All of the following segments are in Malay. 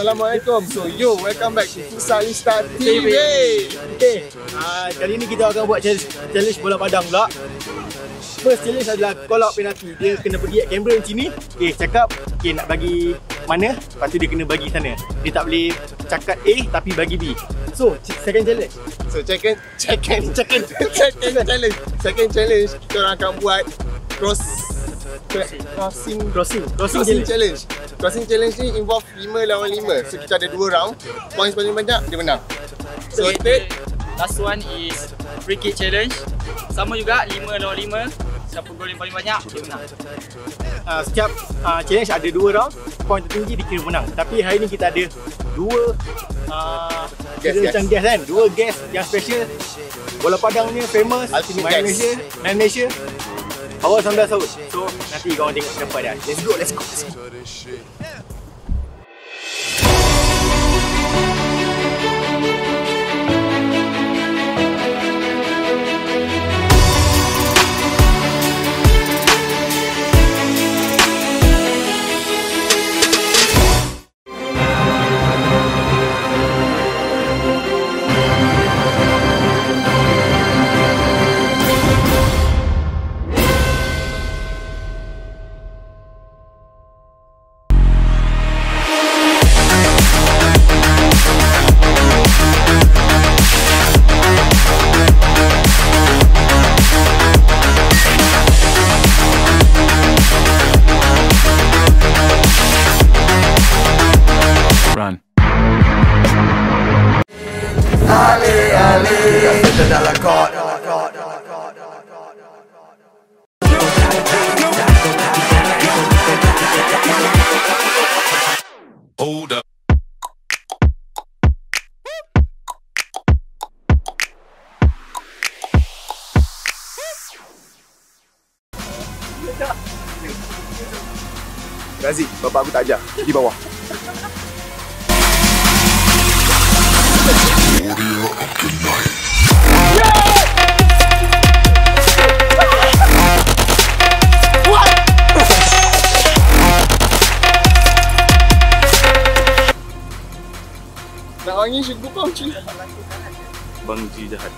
Assalamualaikum. So yo, welcome back to Fusalista TV. Okay, uh, kali ni kita akan buat challenge, challenge bola padang pula. First challenge adalah call out penalty. Dia kena pergi at kamera yang sini. Okay, cakap okay, nak bagi mana. Lepas tu dia kena bagi sana. Dia tak boleh cakap A tapi bagi B. So, second challenge. So second, second, second, second challenge. Second challenge kita orang akan buat cross crossing Crossing, crossing, crossing challenge. challenge. Crossing challenge ni involve 5 lawan 5. So kita ada 2 round. Points paling banyak dia menang. So third Last one is free kick challenge. Sama juga 5 lawan 5. Siapa gol yang paling banyak dia menang. Uh, setiap uh, challenge ada dua round. Poin tertinggi dikira menang. Tapi hari ni kita ada dua uh, Guest, kira guest. macam guest kan. Dua guest yang special. Bola padang ni famous. Ultimate guest. Malaysia. Malaysia. Awal 19 tahun. So nanti korang tengok siapa dia. Let's go, let's go. Let's go. Nak angin syukur kau macam Bang Ji jahat.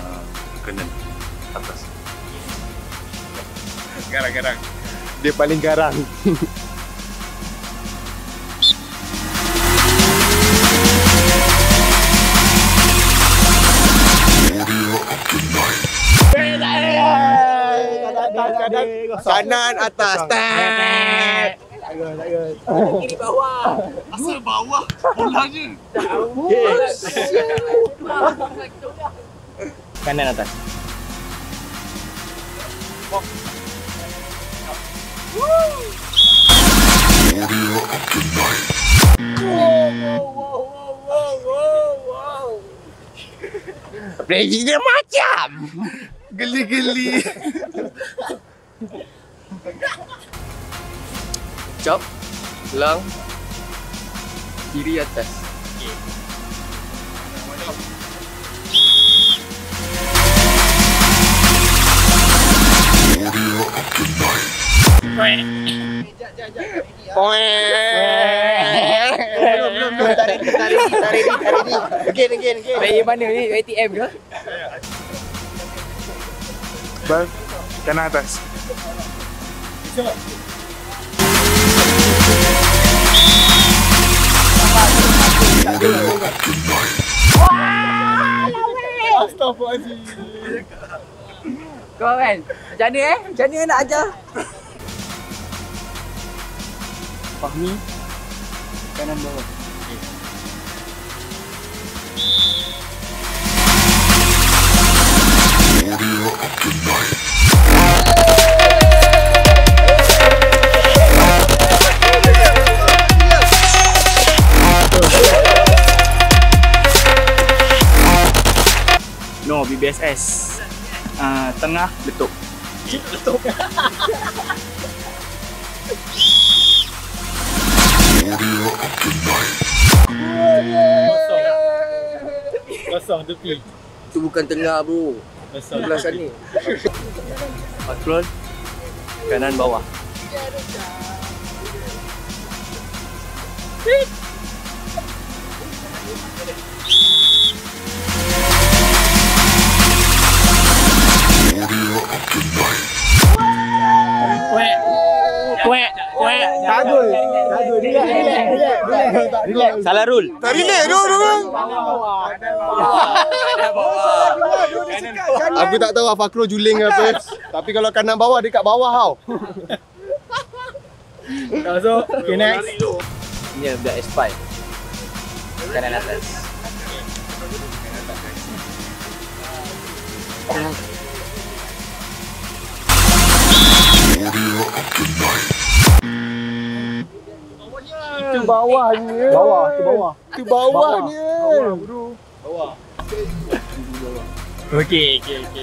Uh, kanan. Atas. Garang-garang. Dia paling garang. Kanan atas. Tek. Asal bawah bolanya. Kanan atas. Play dia macam. Geli-geli. Chop Lang Kiri atas Belum, belum, belum. Tak ready, tak ready, tak ready, tak ready. Again, again, again. Bayi mana ni? ATM ke? Bal, kanan atas. Astaghfirullahaladzim. Kau kan? Macam mana eh? Macam mana nak ajar? Fahmi. Kanan bawah. No, BBSS. Uh, tengah letup. Kosong tepi. Tu bukan tengah bro Kosong. Sebelah sana Patrol. Kanan bawah. Kuek. Kuek. Kuek. Kagul. Kagul. Relax, relax, relax, relax. Relax. Salah rule. Tak relate tu orang. Aku tak tahu Fakro juling ke apa. Tapi kalau kanan bawah dia kat bawah tau. So, okay next. Ini yang black S5. Kanan atas. Itu bawahnya. Bawah, tu bawah. Itu bawahnya. Okey, okey, okey.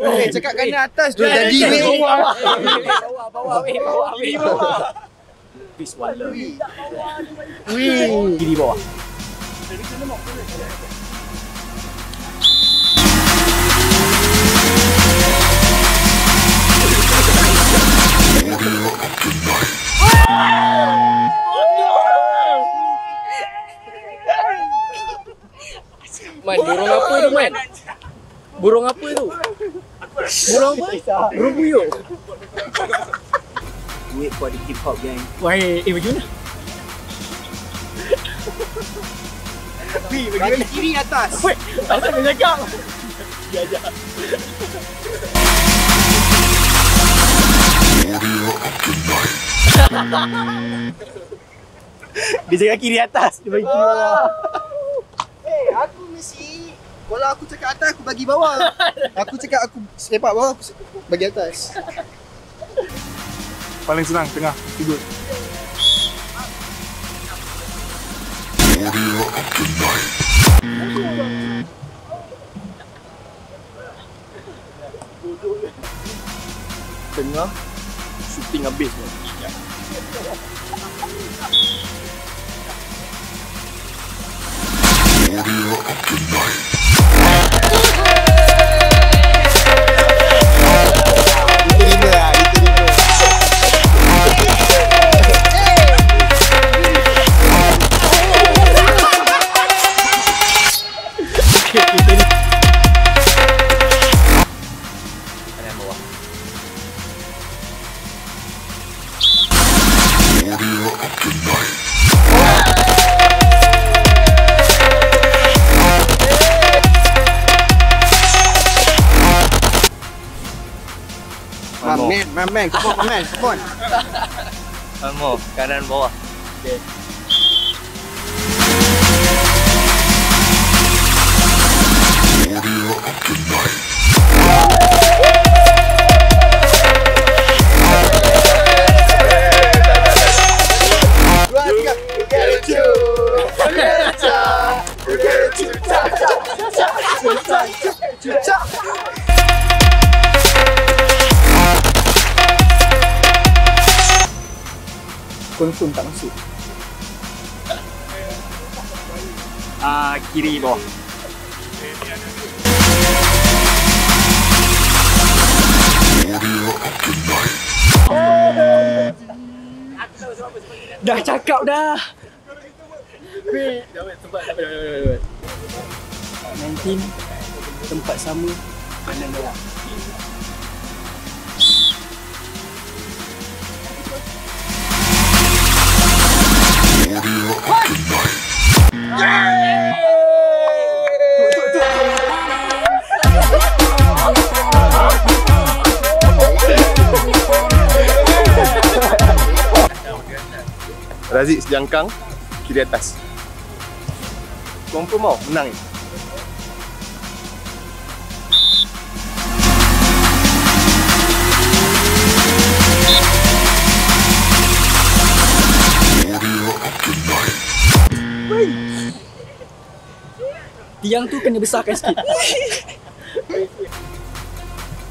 Eh, cakap kanan atas tu jadi weh. Bawah, bawah, weh, bawah, weh. Peace wala. Kiri bawah. Man, burung apa tu, Man? Burung apa tu? Burung apa? Burung puyuh. Wait for the hip hop gang. Wah, eh, eh macam mana? Pi, bagaimana? Kiri atas. Wait, apa nak cakap? Ya, ya. Dia cakap kiri atas, dia bagi kiri bawah. Aku mesti kalau aku cakap atas aku bagi bawah. Aku cakap aku sepak bawah aku bagi atas. Paling senang, tengah. Tidur. Tengah shooting habis man. Diterima man, man, come on, man, come on. One more. Kanan bawah. Dua, Confirm tak masuk. Ah, kiri bawah. Dah cakap dah. Wait. 19 tempat sama kanan bawah. Razik sejangkang kiri atas. Confirm mau menang ni. Tiang tu kena besarkan sikit.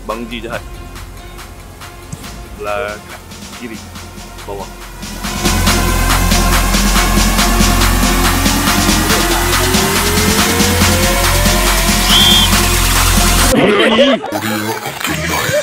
Bangji jahat. Belah kiri. Bawah. Bukan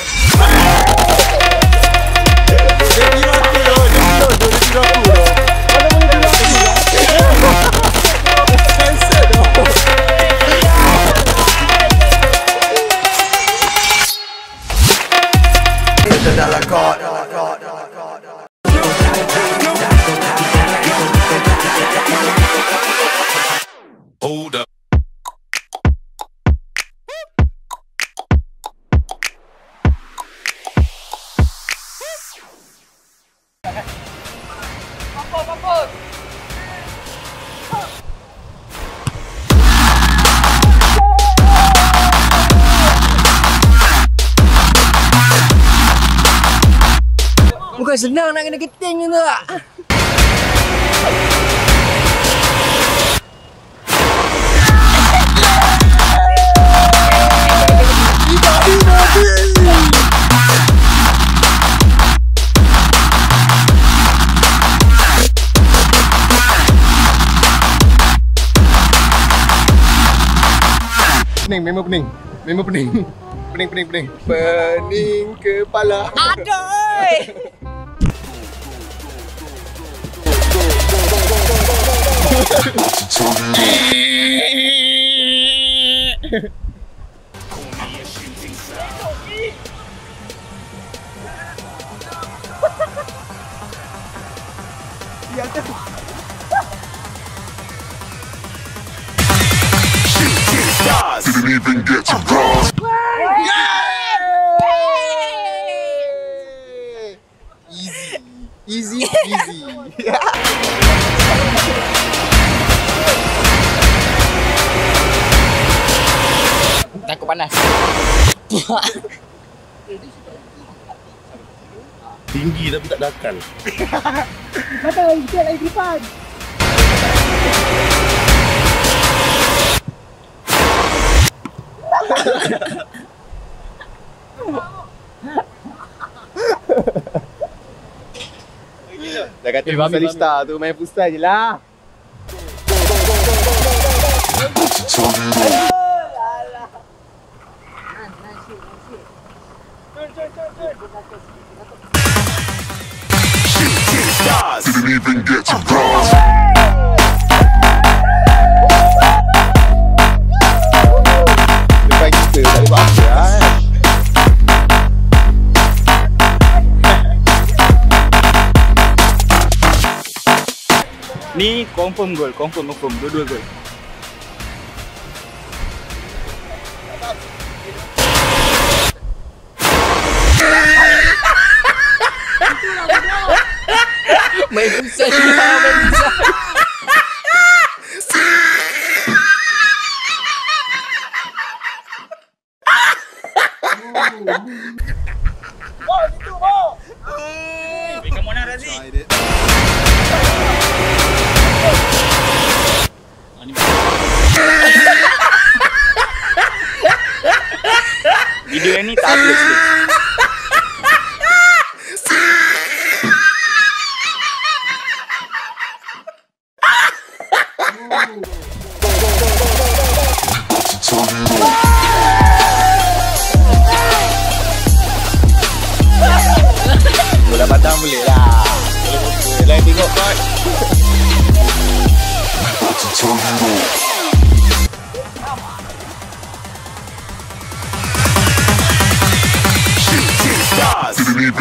senang nak kena keting tu tak? Pening, memang pening. Memang pening. Pening, pening, pening. Pening kepala. Didn't even get to bronze. Easy, easy. Takut panas. Tinggi tapi tak dakal. Dah kata eh, Musa Lista tu main futsal je lah. Even get to bronze. Depan kita tak ada apa-apa kan. Ni confirm gol, confirm confirm dua-dua gol. Video yang ni tak sikit.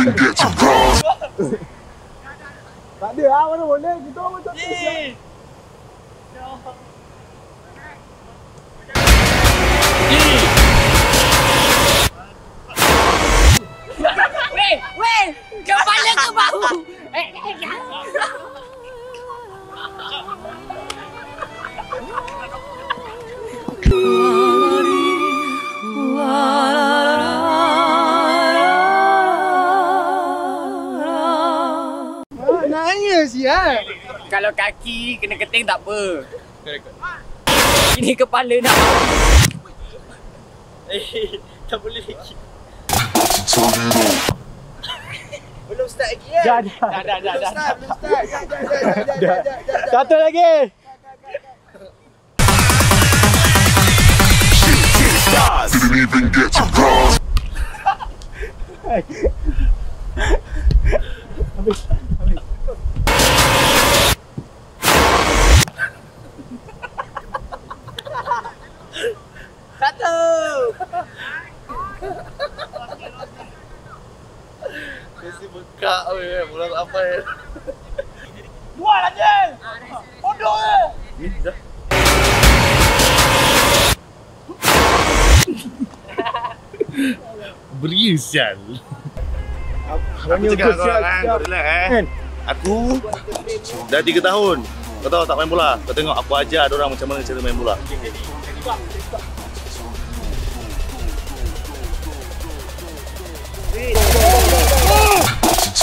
Didn't even get to bronze. Tak ada lah mana boleh. Kita orang macam tu. Weh, weh, kepala ke bau? Eh, eh, tanya sial. Kalau kaki kena keting tak apa. Ini kepala nak. Eh, tak boleh. Belum start lagi kan? Dah, dah, dah, dah. Belum start, belum start. Satu lagi. Didn't even get to cross. Bekak weh, tak apa ya. Dua lagi. Bodoh eh. Ni dah. Beria sial. Abang ni Cakap kau kan, kau relax eh. Kan? Aku dah 3 tahun. Kau tahu tak main bola? Kau tengok aku ajar orang macam mana cara main bola.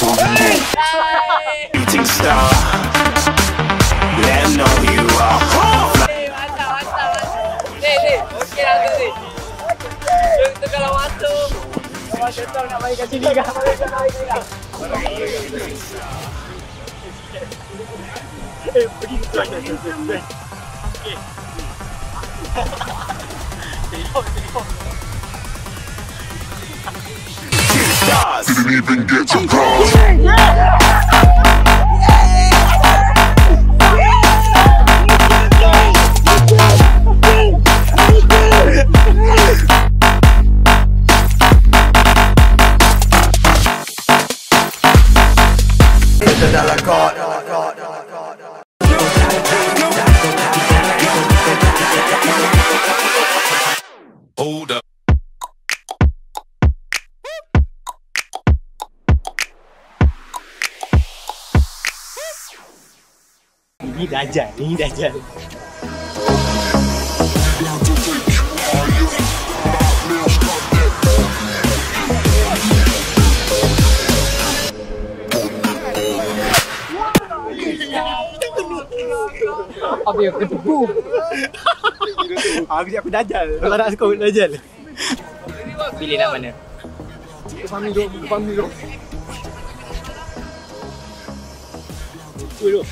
on me. Eating star. Let know you are. Mantap, didn't even get some bronze. Into the. Ini Dajjal, ini. Habis aku debu. Aku cakap aku Dajjal. Kalau nak skor Dajjal. Pilih nak mana? Depan ni dulu, depan ni dulu.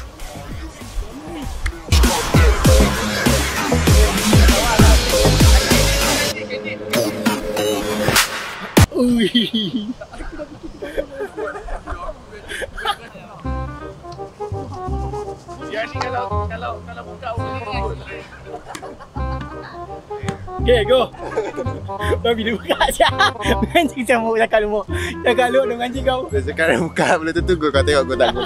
Okay, go. Babi dia buka siap. Mancing macam mau cakap lu. Cakap lu dengan mancing kau. Sekarang buka, boleh tutup gua. Kau tengok gua tak gua.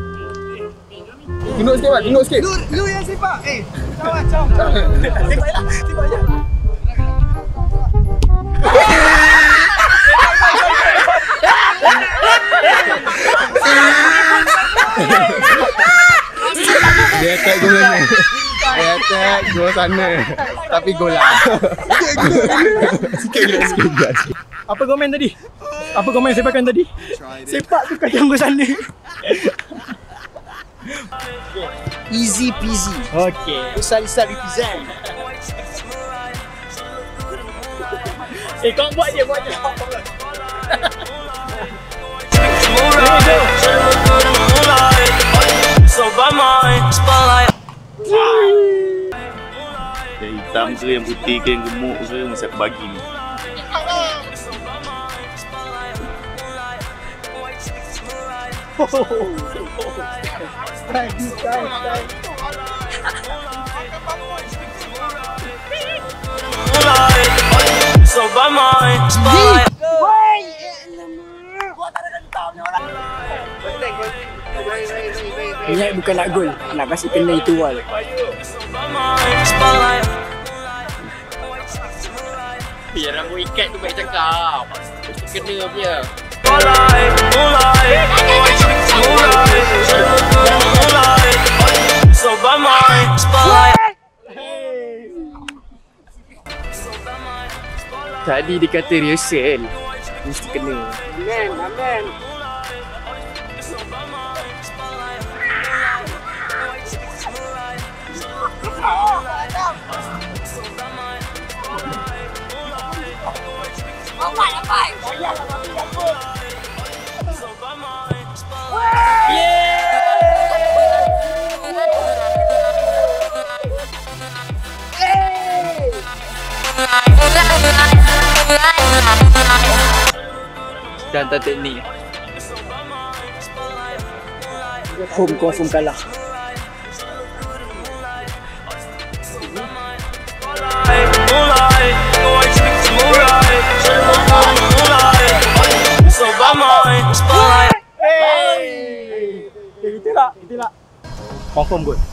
Tunduk sikit Mat, tunduk sikit. Lu lu yang sepak. Eh, kawan, kawan. Sepak je. Sepak je. Dia attack gol sana. Dia attack gol sana. Tapi gol lah. Sikit je, sikit je. Apa komen tadi? Apa komen sepakan tadi? Sepak tu kacang ke sana. Easy peasy. Ok. Salut, salut, cousin. Et quand moi, des voix de Dari hitam tu yang putih ke yang gemuk tu bagi ni Ingat bukan nak gol. Nak kasi kena itu wall. Biar rambut ikat tu baik cakap. Kena punya. Mulai. Mulai. Tadi dia kata rehearsal. Mesti kena. Dan tak Dan ta ni. Không có không cái là. Hey! Hey! Itulah, itulah. Confirm good.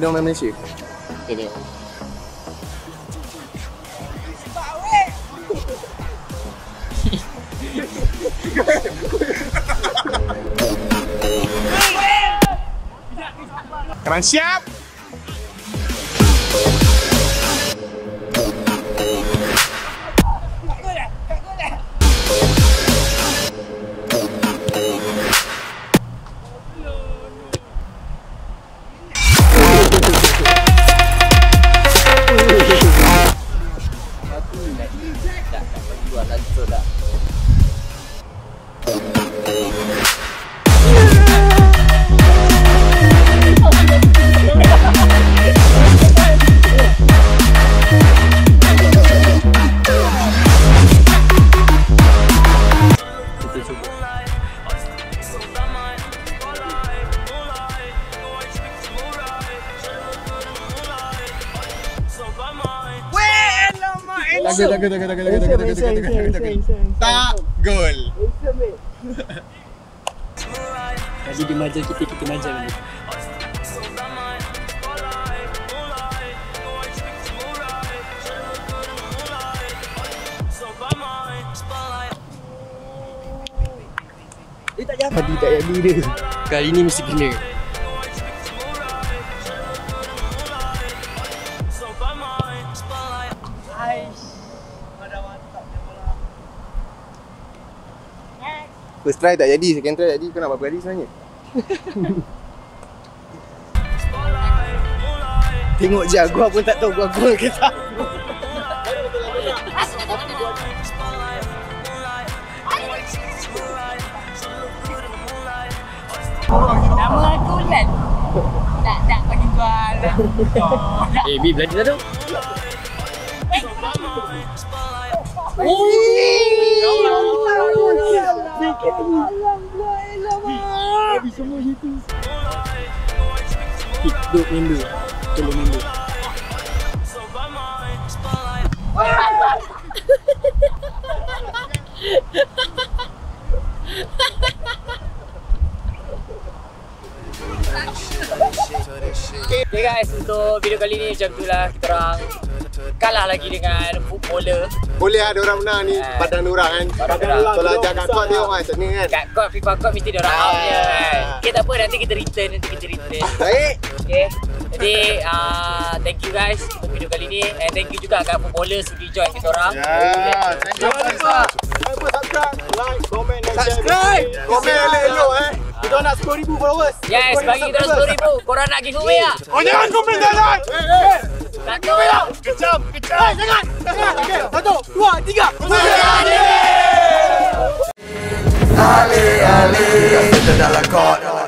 dia orang Malaysia? Kita tengok siap? Taga, taga, taga, taga, taga, taga, taga, taga, taga, taga, taga. Tak gol. Tadi dia majar kita, kita majar dia. Dia tak jadi. Tadi tak jadi dia. Kali ni mesti kena. First try tak jadi, second try jadi. Kau nak berapa kali sebenarnya? Tengok je, gua pun tak tahu gua gol ke tak. Nama aku Lan. Tak, tak bagi jual. Eh, Bi, belanja Okay guys, untuk video kali ni macam tu lah kita orang kalah lagi dengan footballer Boleh ada orang menang ni Ah. badan orang kan. Badan orang. Kalau ajak kat kau tengok kan sana kan. kat court FIFA court mesti dia orang Ah. out je kan. Okay tak apa nanti kita return nanti kita return. Baik. Okay. Jadi uh, thank you guys untuk video kali ni and thank you juga kat footballer sudi join kita orang. Ya, thank you. Jangan lupa subscribe, like, komen dan Subscribe. Komen elok-elok eh. Kita nak 10,000 followers. Yes, bagi kita 10,000. Korang nak giveaway tak? Oh jangan komen dah. Satu. Kejam, kejam. Jangan. Jangan. Okey, satu, dua, tiga. Ale, ale, kita dalam kot